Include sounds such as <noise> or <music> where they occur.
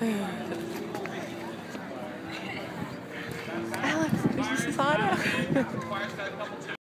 <sighs> Alex, is this see Sada?